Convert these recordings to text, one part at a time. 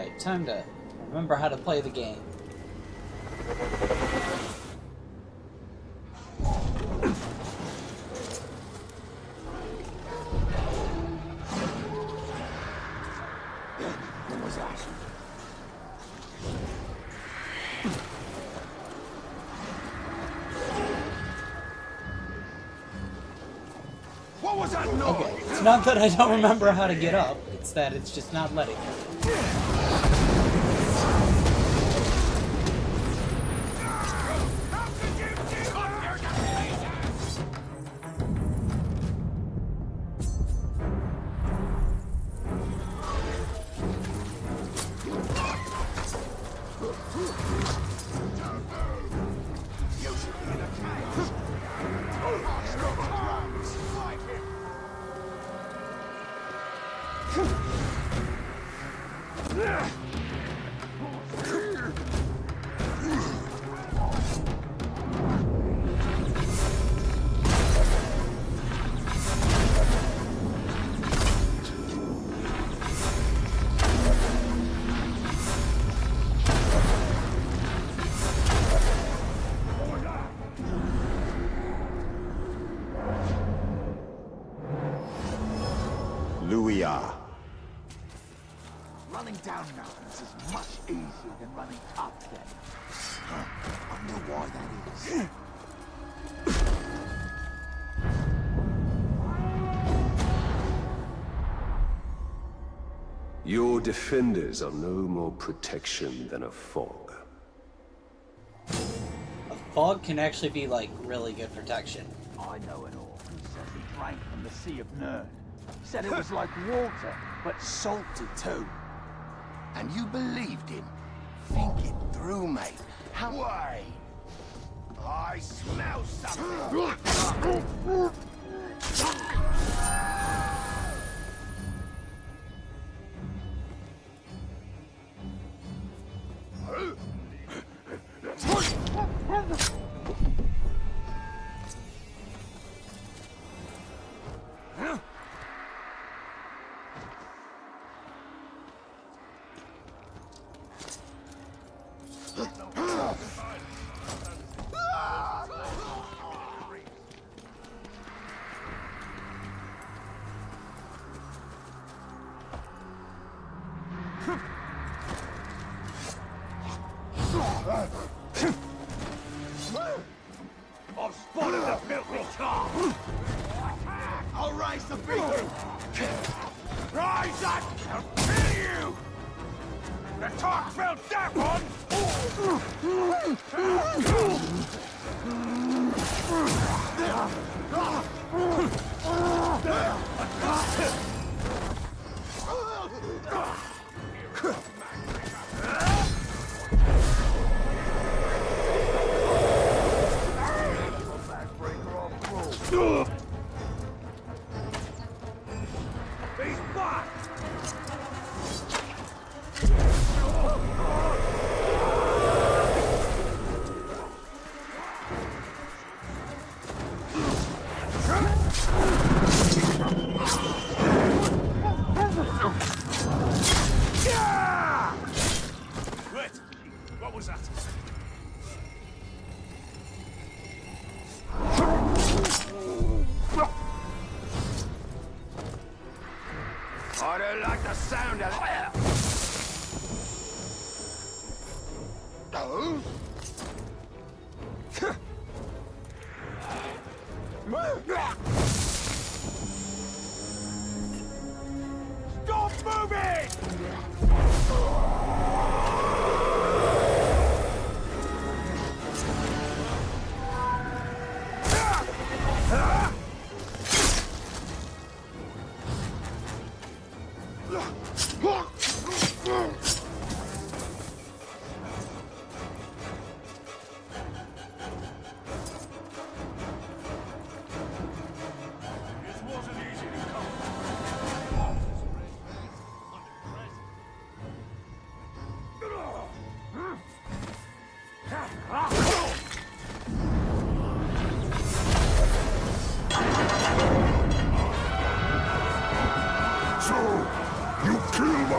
Alright, time to remember how to play the game. What was that? What was that noise? Okay, it's not that I don't remember how to get up, it's that it's just not letting me. Your defenders are no more protection than a fog. A fog can actually be like really good protection. I know it all. who says he drank from the Sea of Nurn. He said it was like water, but salty too. And you believed him? Think it through, mate. How... Why? I smell something.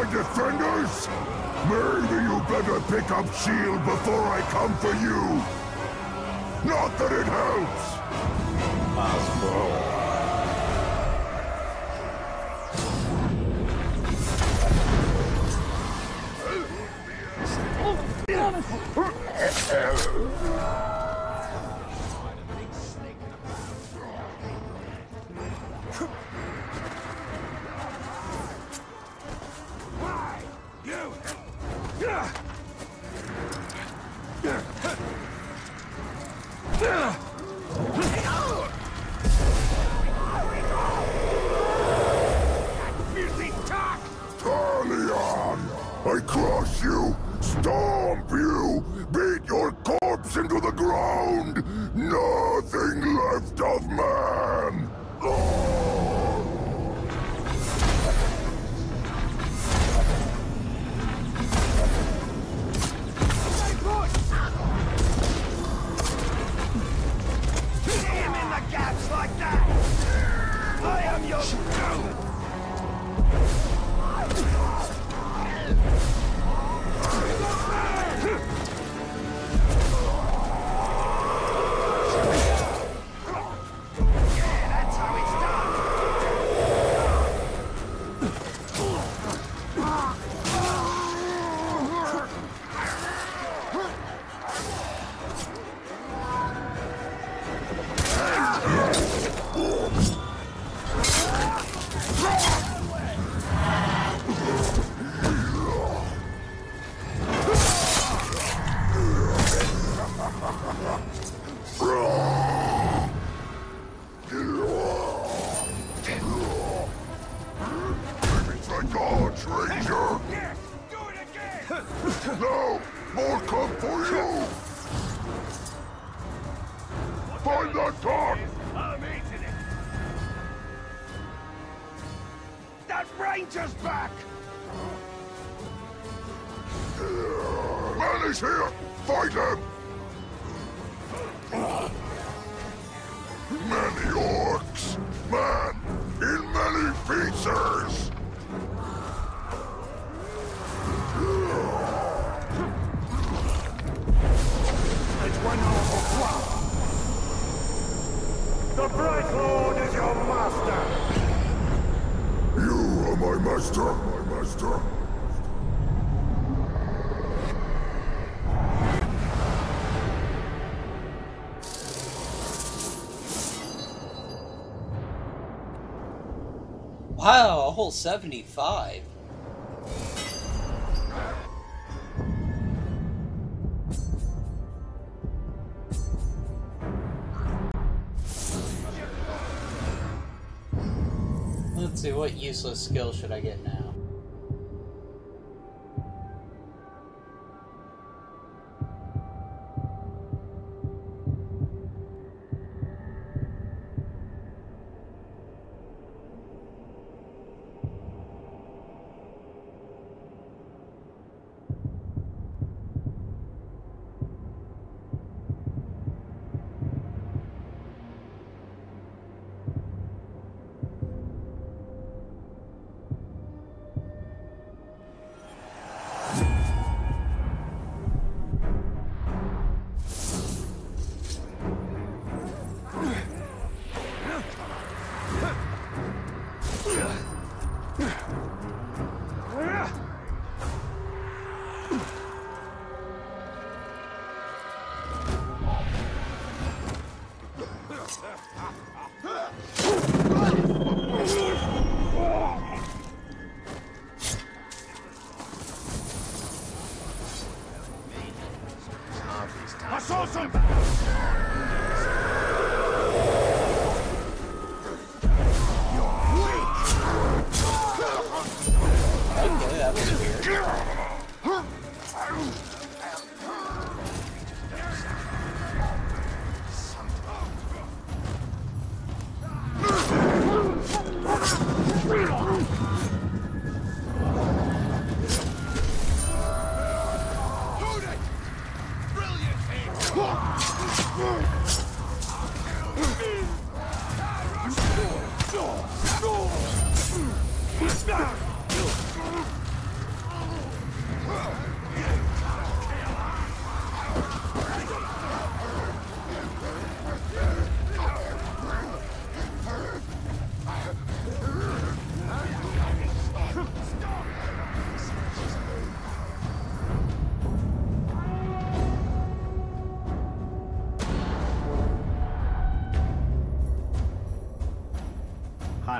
defenders? Maybe you better pick up shield before I come for you. Not that it helps. Osborne. Oh, level 75. Let's see, what useless skill should I get?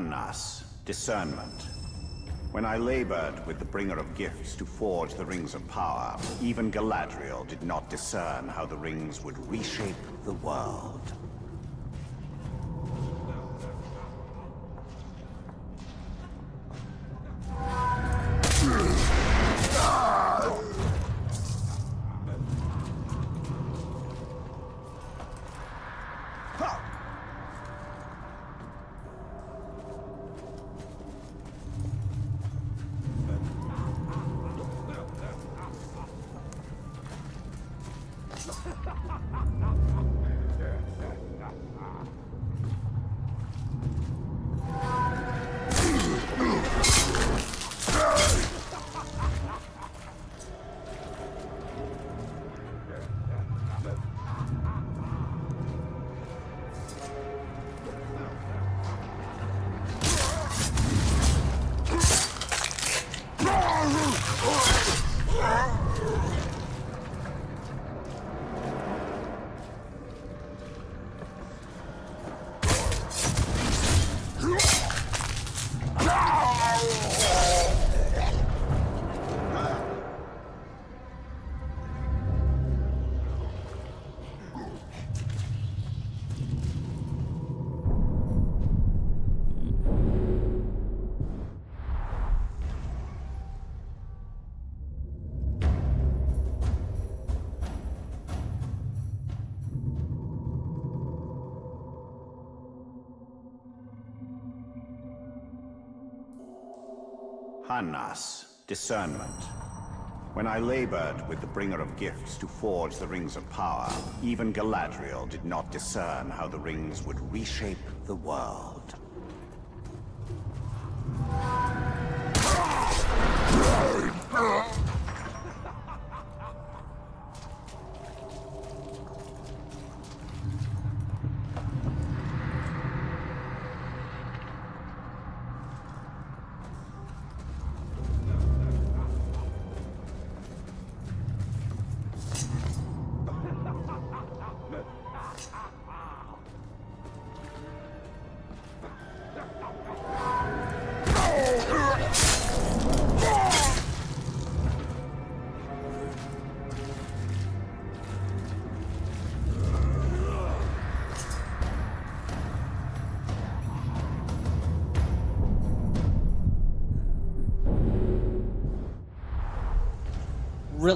Hannas, discernment. When I labored with the bringer of gifts to forge the rings of power, even Galadriel did not discern how the rings would reshape the world. Discernment. When I labored with the bringer of gifts to forge the rings of power, even Galadriel did not discern how the rings would reshape the world.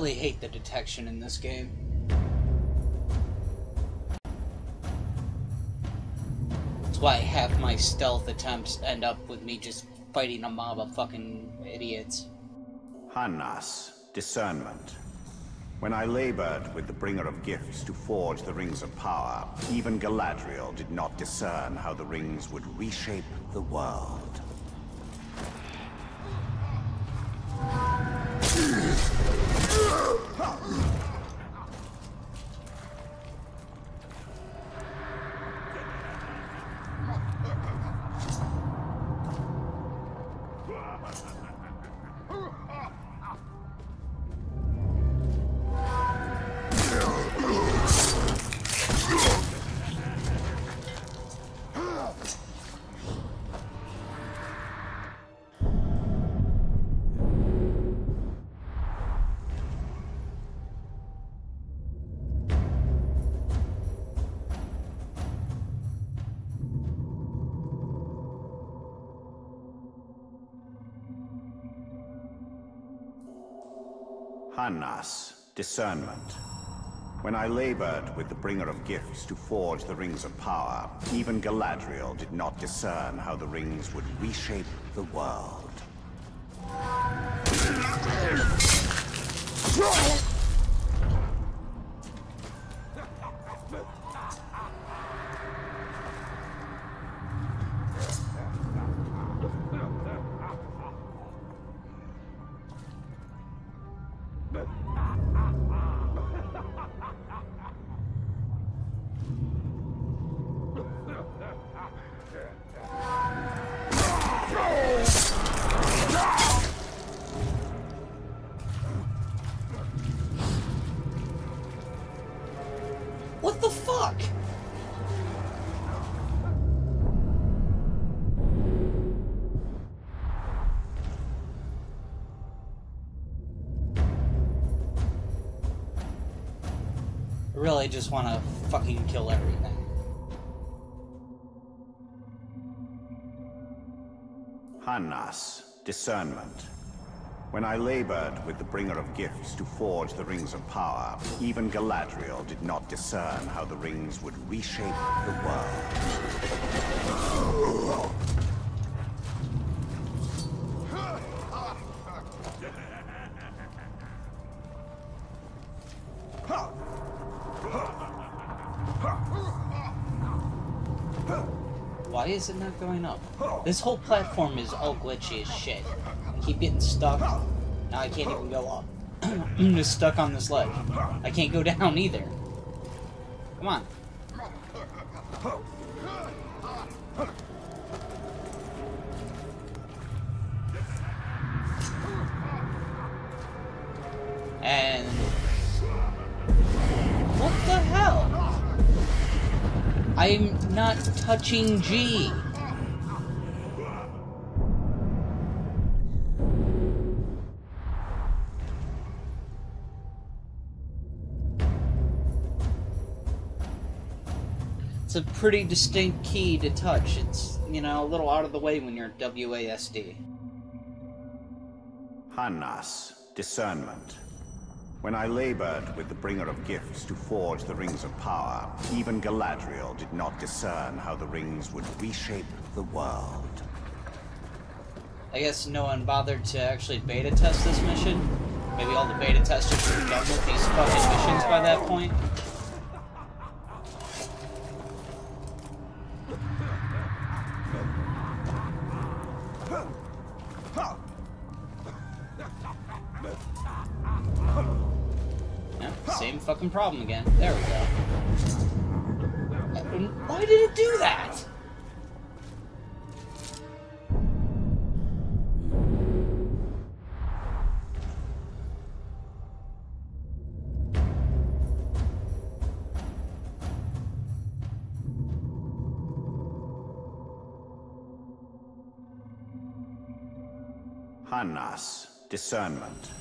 Really hate the detection in this game. That's why half my stealth attempts end up with me just fighting a mob of fucking idiots. Hannas, discernment. When I labored with the bringer of gifts to forge the rings of power, even Galadriel did not discern how the rings would reshape the world. Discernment. When I labored with the bringer of gifts to forge the rings of power, even Galadriel did not discern how the rings would reshape the world. Just want to fucking kill everything. Hannas, discernment. When I labored with the bringer of gifts to forge the rings of power, even Galadriel did not discern how the rings would reshape the world. Why is it not going up? This whole platform is all glitchy as shit. I keep getting stuck. Now I can't even go up. I'm just stuck on this ledge. I can't go down either. Come on. Touching G. It's a pretty distinct key to touch. It's, you know, a little out of the way when you're WASD. Hannas, discernment. When I labored with the bringer of gifts to forge the rings of power, even Galadriel did not discern how the rings would reshape the world. I guess no one bothered to actually beta test this mission. Maybe all the beta testers were done with these fucking missions by that point. Problem again. There we go. Why did it do that? Hannas, discernment.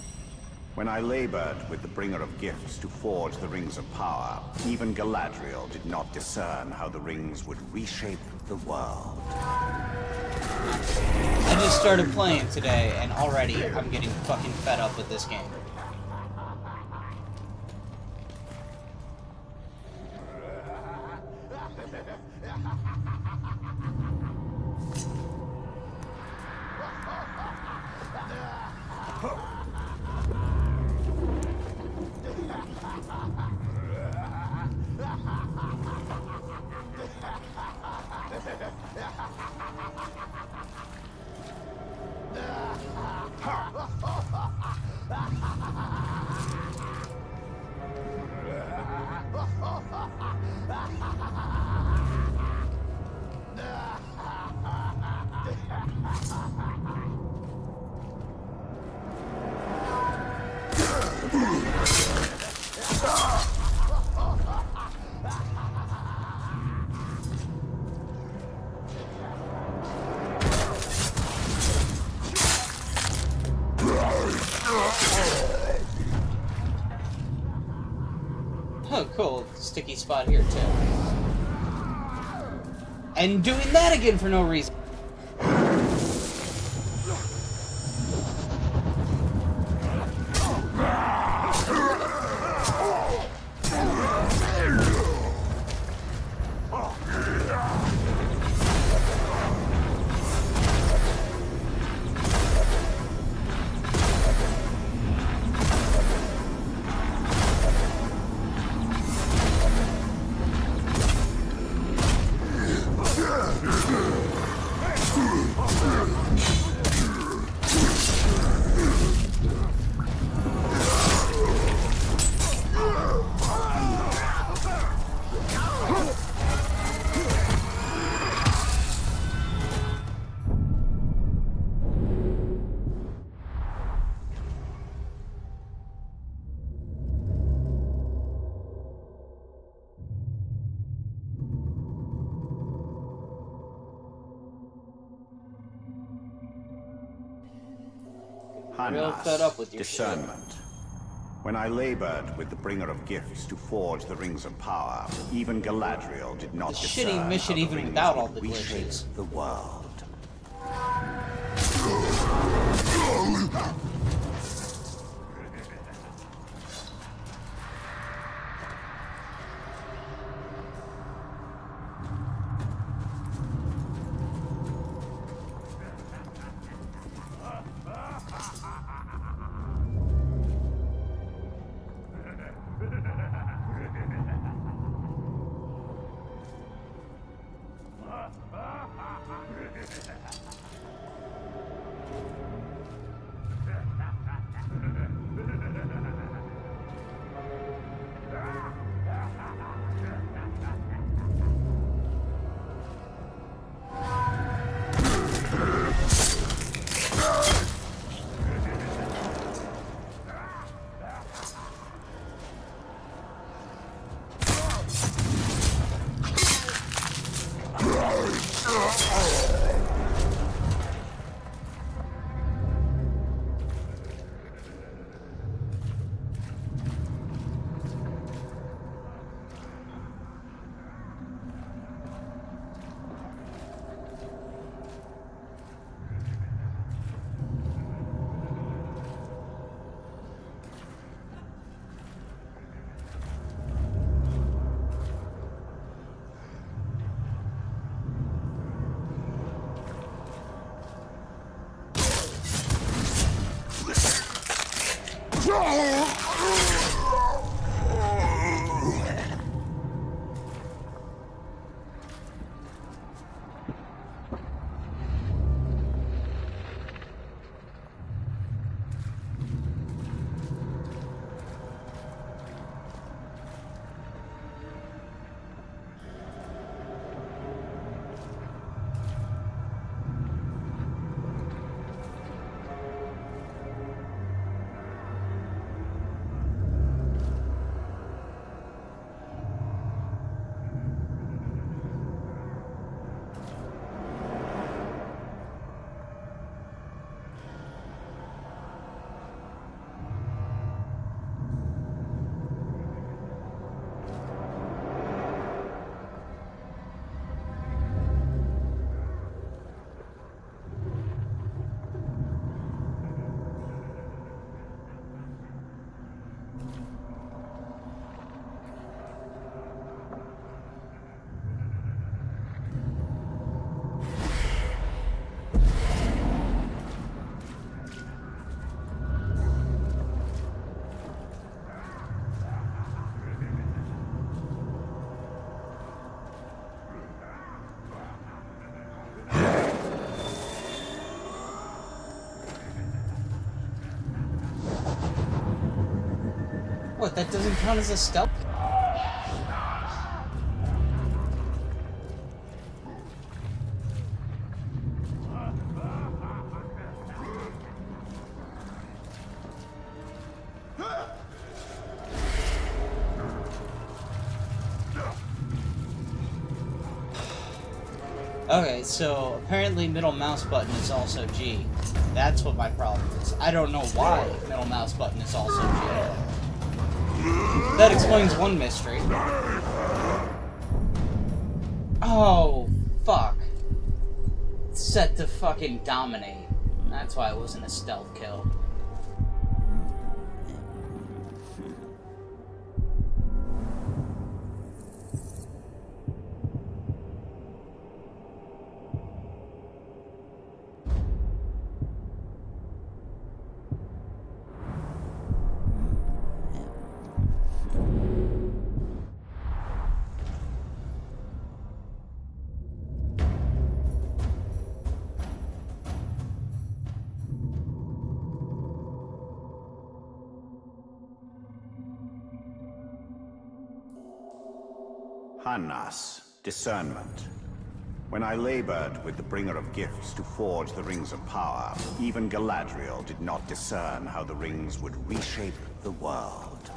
When I labored with the bringer of gifts to forge the rings of power, even Galadriel did not discern how the rings would reshape the world. I just started playing today, and already I'm getting fucking fed up with this game. Sticky spot here, too. And doing that again for no reason. Hannas, fed up with your shit. discernment. When I labored with the bringer of gifts to forge the rings of power, even Galadriel did not The discern shitty how mission the even rings without all the reshape glitches. the world. That doesn't count as a stealth? Okay, so apparently middle mouse button is also G. That's what my problem is. I don't know why middle mouse button is also G. That explains one mystery. Oh, fuck. Set to fucking dominate. That's why it wasn't a stealth kill. Discernment. When I labored with the bringer of gifts to forge the rings of power, even Galadriel did not discern how the rings would reshape the world.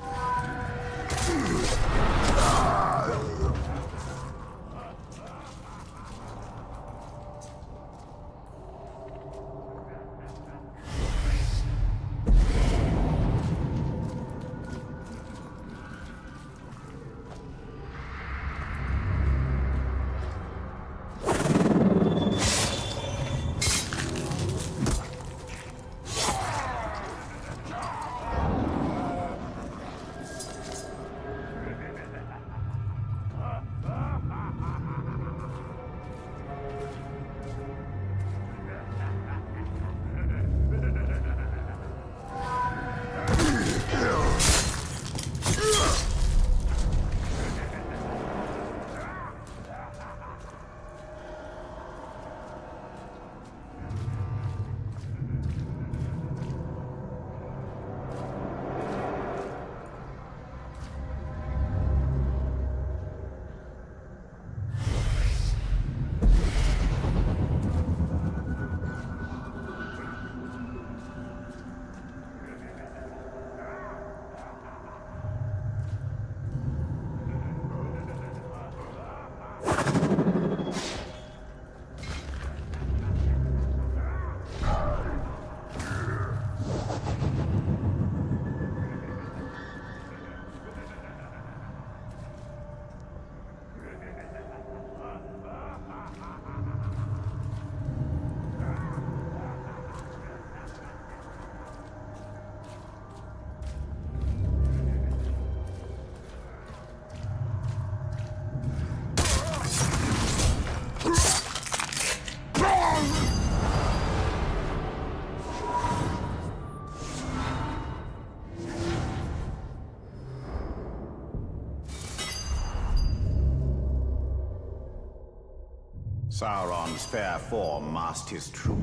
Sauron's fair form masked his true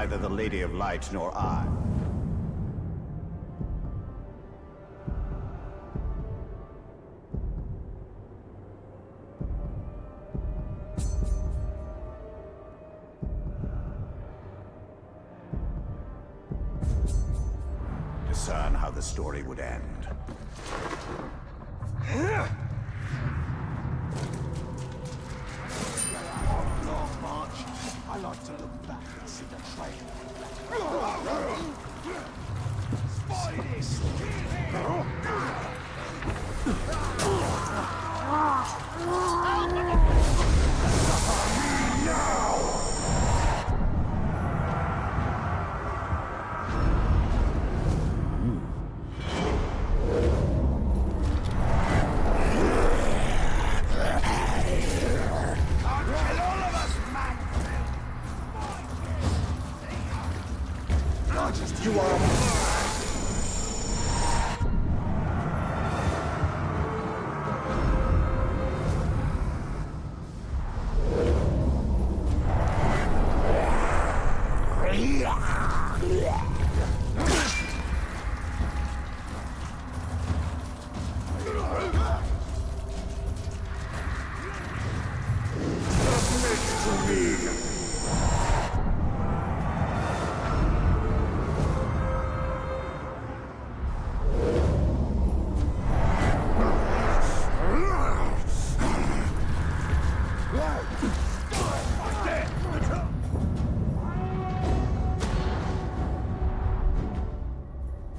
neither the Lady of Light nor I. Discern how the story would end.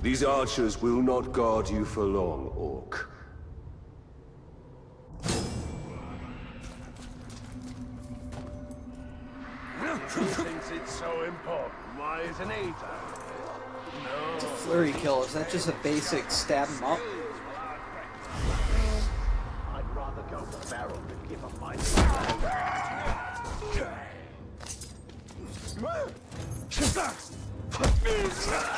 These archers will not guard you for long, Orc. Who thinks it's so important? Why isn't he done? Flurry kill, is that just a basic stab him up? I'd rather go feral than give up my I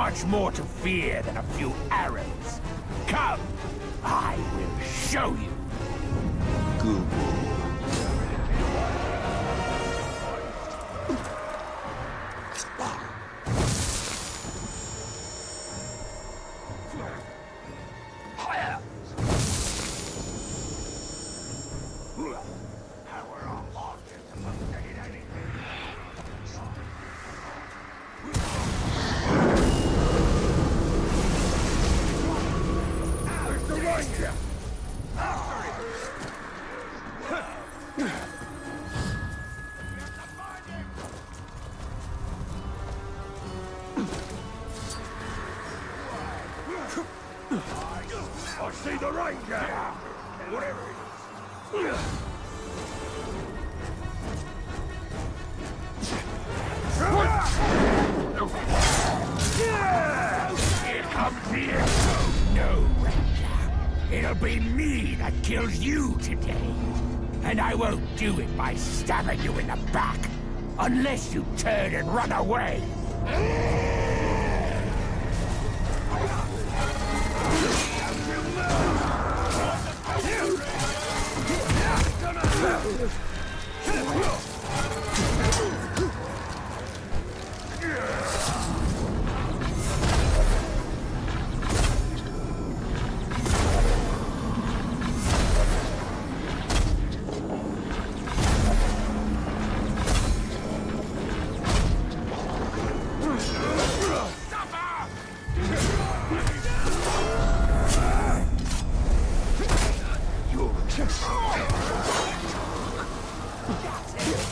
much more to fear than a few arrows. Unless you turn and run away.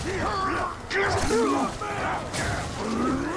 Get up there!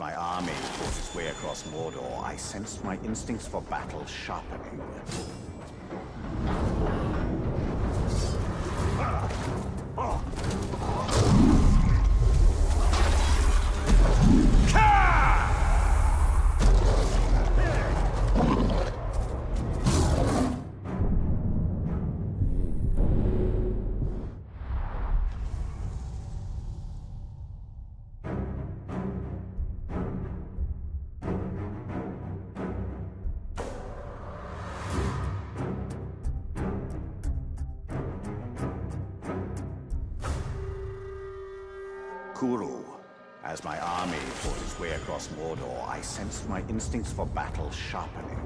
My army fought its way across Mordor, I sensed my instincts for battle sharpening. Across Mordor, I sensed my instincts for battle sharpening.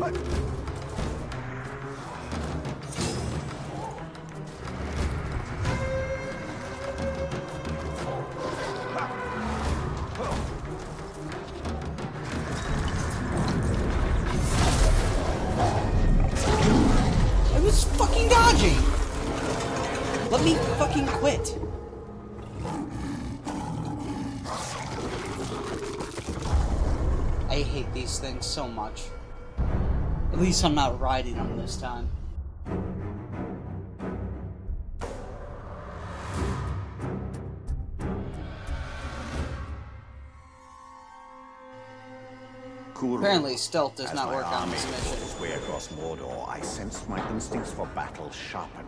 I At least I'm not riding them this time. Apparently stealth does As not work on this mission. way across Mordor, I sensed my instincts for battle sharpening.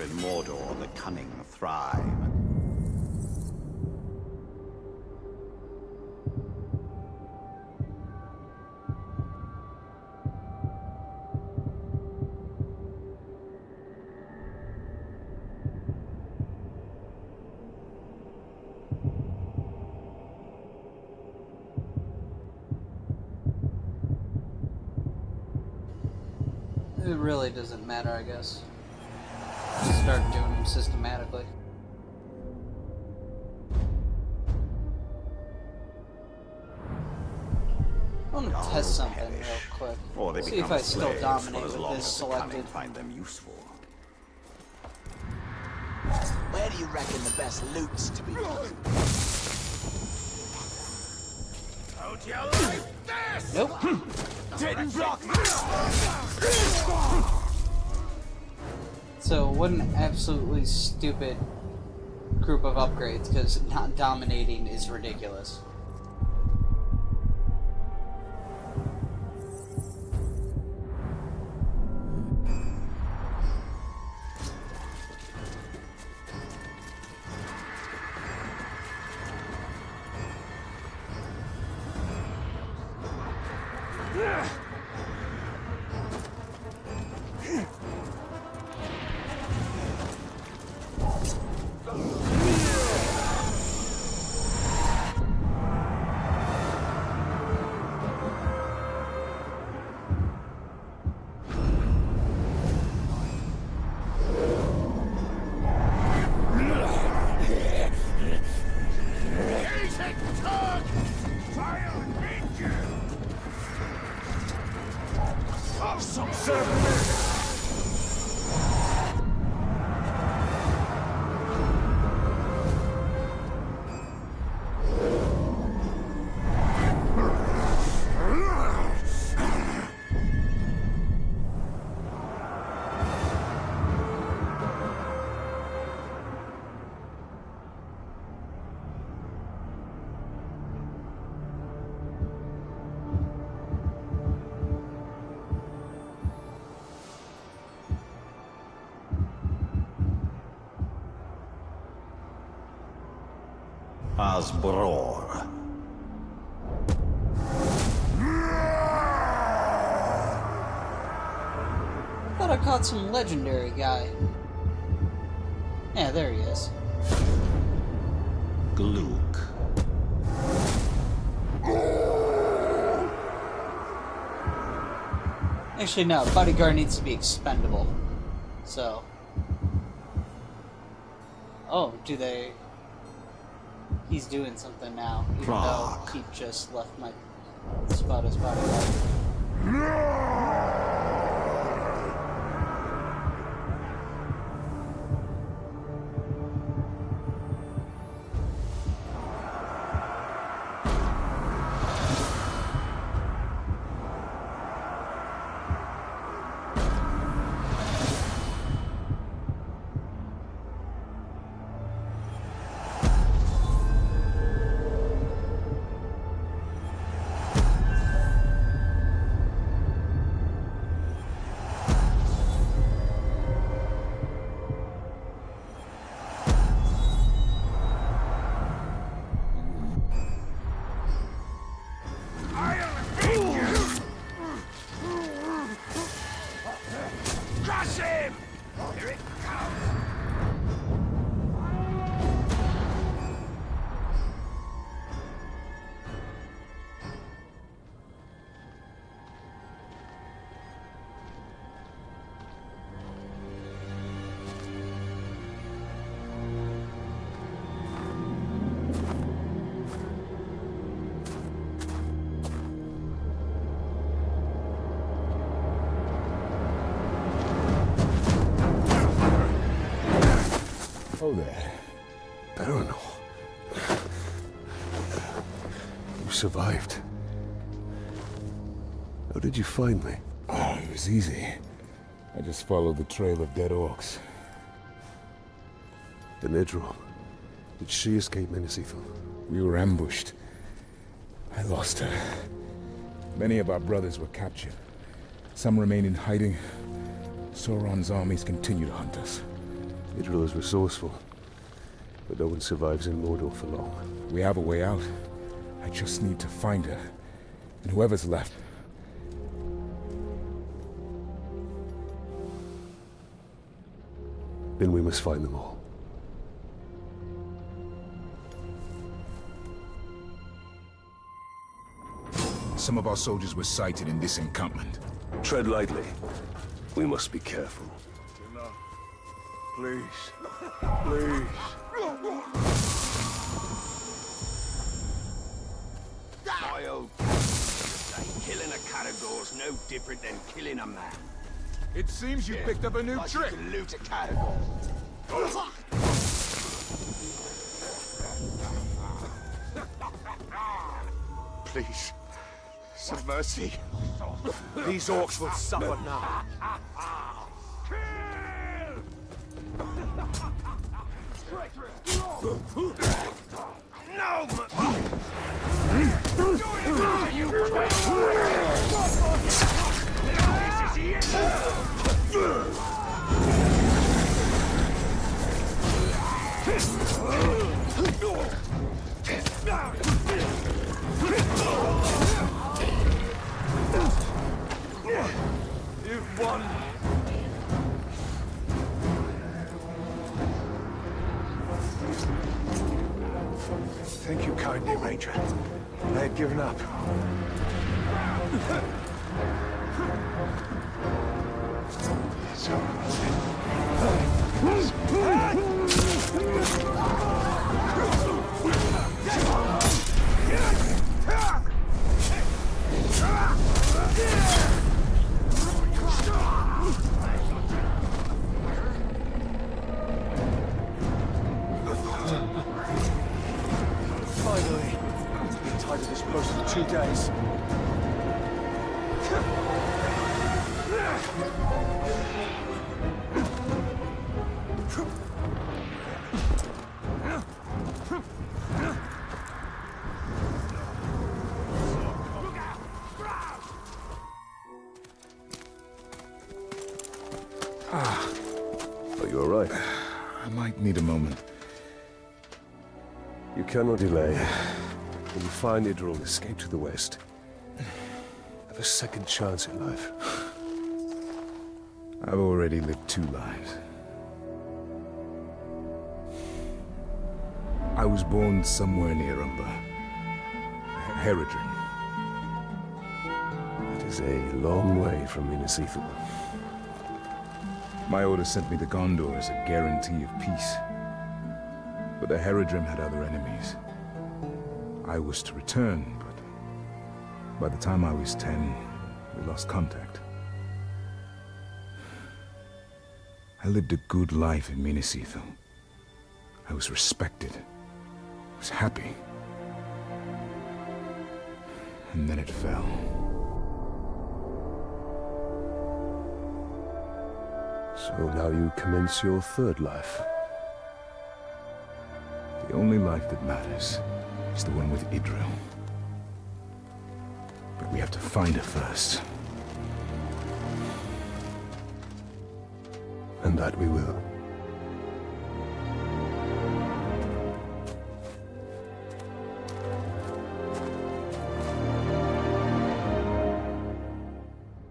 In Mordor, the cunning thrive. It really doesn't matter, I guess. Just start doing them systematically. I want to All test something real quick. Or they See if I still dominate with this as the cunning selected. find them useful. Where do you reckon the best loot's to be found? How'd you like this? Nope. Hmm. Didn't block me! So what an absolutely stupid group of upgrades because not dominating is ridiculous. Asbror. Thought I caught some legendary guy. Yeah, there he is. Gluk. Actually, no. Bodyguard needs to be expendable. So. Oh, do they? He's doing something now, even Fuck. though he just left my spot as survived. How did you find me? Oh, it was easy. I just followed the trail of dead orcs. Baranor. Did she escape Minas Ithil? We were ambushed. I lost her. Many of our brothers were captured. Some remain in hiding. Sauron's armies continue to hunt us. Idril is resourceful, but no one survives in Mordor for long. We have a way out. I just need to find her. And whoever's left. Then we must find them all. Some of our soldiers were sighted in this encampment. Tread lightly. We must be careful. Please. Please. No different than killing a man. It seems you picked up a new Like you loot a Caragor. Please. Some mercy. These orcs will suffer now. No! Thank you kindly, Ranger. I had given up. So, cannot delay. When you find Idril, escape to the west. Have a second chance in life. I've already lived two lives. I was born somewhere near Umbar. Haradrim. It is a long way from Minas Ithil. My order sent me to Gondor as a guarantee of peace. The Haradrim had other enemies. I was to return, but by the time I was ten, we lost contact. I lived a good life in Minas Ithil. I was respected. I was happy. And then it fell. So now you commence your third life. The only life that matters is the one with Idril. But we have to find her first. And that we will.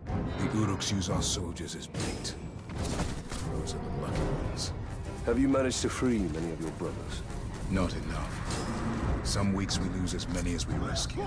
The Uruks use our soldiers as bait. Those are the lucky ones. Have you managed to free many of your brothers? Not enough. Some weeks we lose as many as we rescue.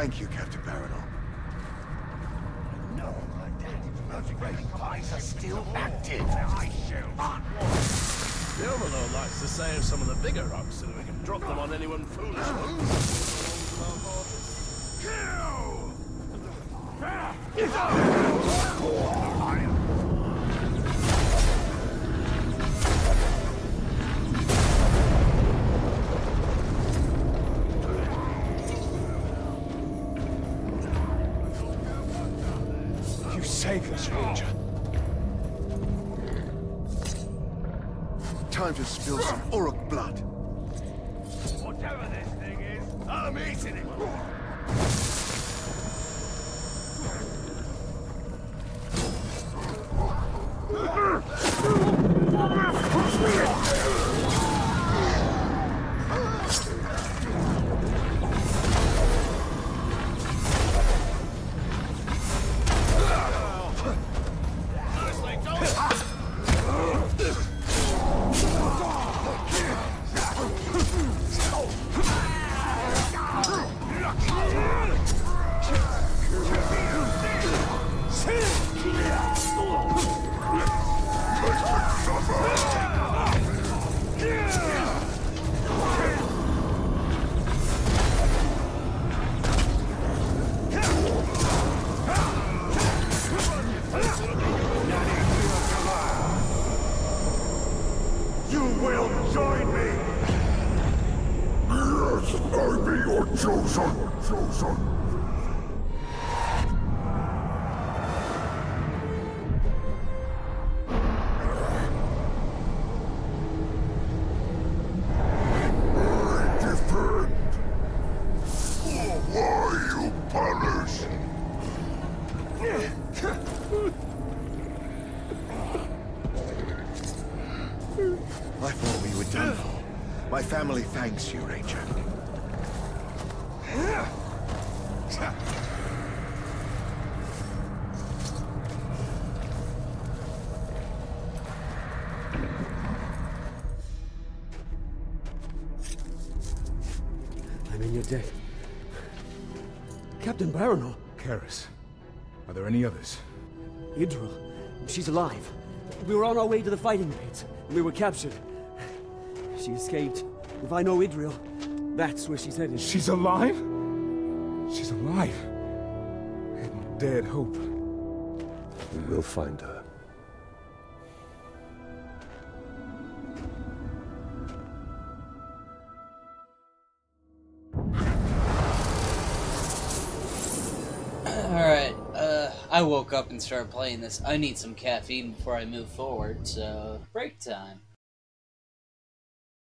Thank you, Captain others? Idril, she's alive. We were on our way to the fighting pits, and we were captured. She escaped. If I know Idril, that's where she's headed. She's alive? She's alive. I had not dared hope. We will find her. I woke up and started playing this. I need some caffeine before I move forward, so break time.